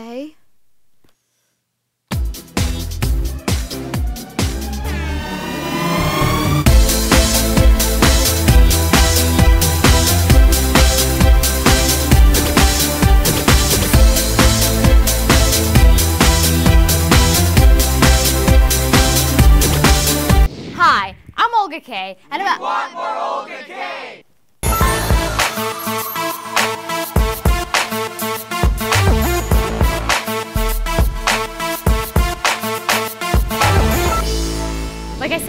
okay? Hi, I'm Olga Kay, and we about- want more Olga Kay!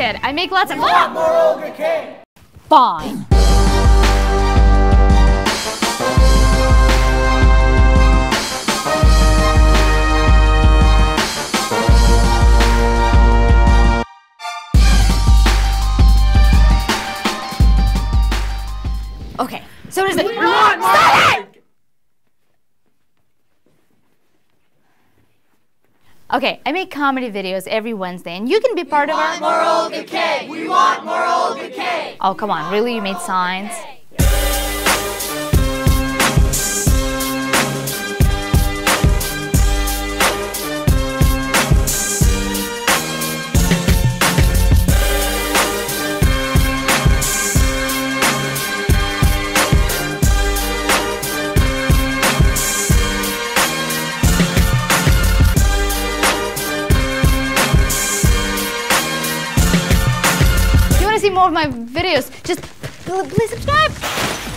Said, I make lots of. more Olga Kay. Fine. Okay, so does it. Stop it! Okay, I make comedy videos every Wednesday, and you can be part of our. More Olga Kay. We want more Olga Kay. Oh, come on, really? You made signs? More of my videos, just please subscribe.